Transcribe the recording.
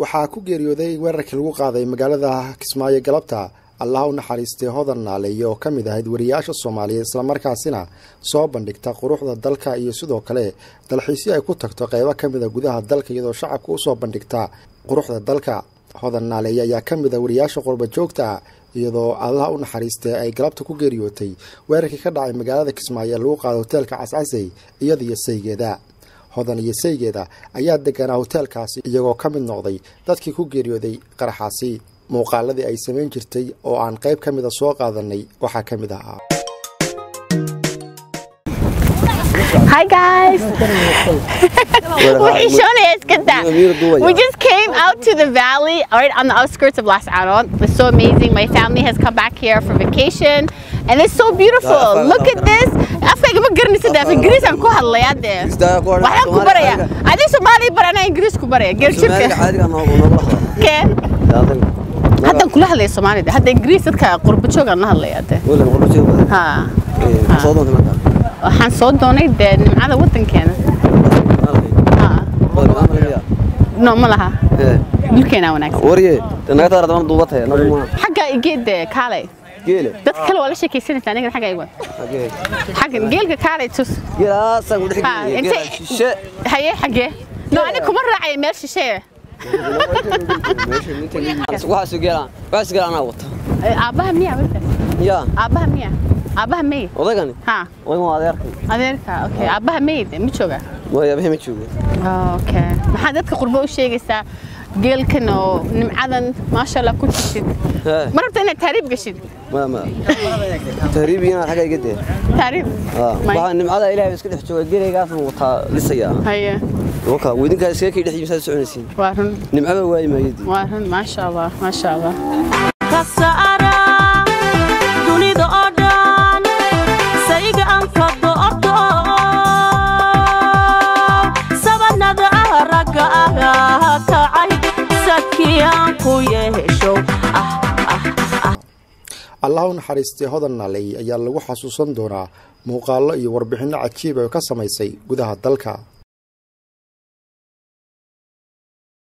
waxaa ku geeriyooday weerarkii lagu qaaday magaalada kismaayo galabta allaha u naxariistay hodan naaleeye oo ka mid ahayd wariyaasha soomaaliyeed islamarkaasina soo bandhigta quruxda dalka iyo sidoo kale dalxiisyo ay ku tagto qeybo ka mida gudaha dalka iyadoo shacabka u soo bandhigta quruxda dalka. Hodan naaleeye ayaa ka mid a wariyaasha qurba joogta ah iyadoo allaha u naxariistay ay galabta ku geeriyootay weerarkii ka dhacay magaalada kismaayo ee lagu qaaday hoteelka cascasey iyada iyo saygeeda hodan iyo saygeeda ayaa deganaa hoteelkaasi iyagoo ka mid noqday dadkii ku geeriyooday qaraxaasi muuqaaladii ay samayn jirtay oo aan qayb ka mida soo qaadanay waxaa ka mid ahaa Hi guys. We're showing it. Get that. We just came out to the valley, right on the outskirts of Las Aron. It's so amazing. My family has come back here for vacation, and it's so beautiful. Look at this. Afkayga ma garanaysid af Ingiriis aan ku hadlayaa dee. Waxaan ku barayaa. Adiga Soomaali bar anaa Ingiriis ku baraya. Gel jirka. Keen. Hadda kula hadlaya Soomaalida. Hadda Ingiriis dadka qurba joogaan la hadlayaa dee. Waxaan soo doonay dee nimcada wadankeena. Ha. No ma laha. Dhulkeena wanaagsan. warye naga taara daban duubatay nagu ma Xagga igeed dee kaalay. Dad kale waa la sheekaysanaysaa aniga xagga igu. Xaggan geelka kaalay tus. geelaasan ku dhex intee- shishe. haye xagee no ani kuma raacaya meel shisheeye waxaas geelaan waxaas geelaan anaa wata. Aabbaha miya wata yaa aabbaha miya aabbaha mey odaygani ha odaygan waa adeerkay adeerka okay aabbaha meyde ma jooga way abahe ma joogo okay maxaa dadka qurbo u sheegaysaa geelkan oo nimcadan maasha allah ku jirtid ma rabta inaad taariib gashid ma ma tahriibigina xagga iga dee May- waxaa nimcada ilaahay iska dhex jooga geelaygaasna wataa lisaya haye waka weydinkaa iskaga kii dhex yimisaa soconaysiin waa run nimcada waayi maayadii waa run maasha allah maasha allah yeeshow ah ah allaha u naxariistay hodan ayaa lagu xasuusan doonaa muuqaallo iyo warbixinno cajiib ay ka samaysay gudaha dalka